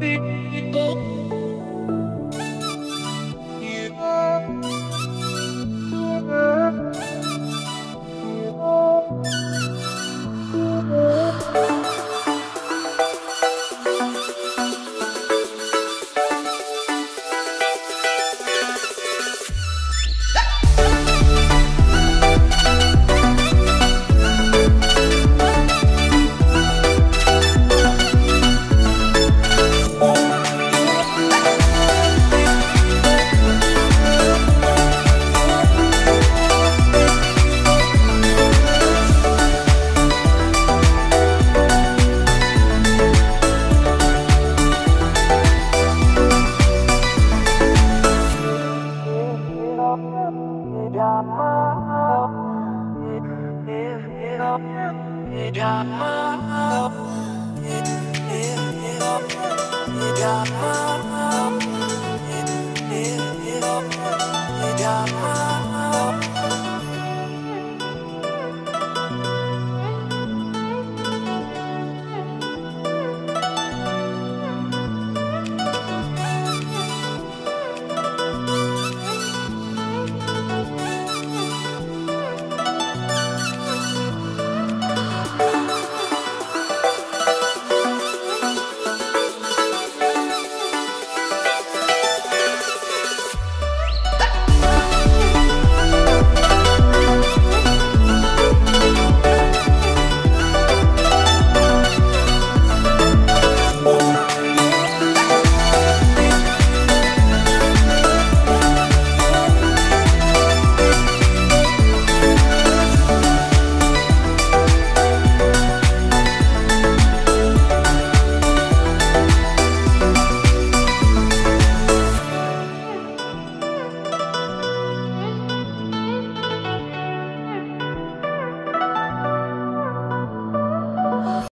big. Tidak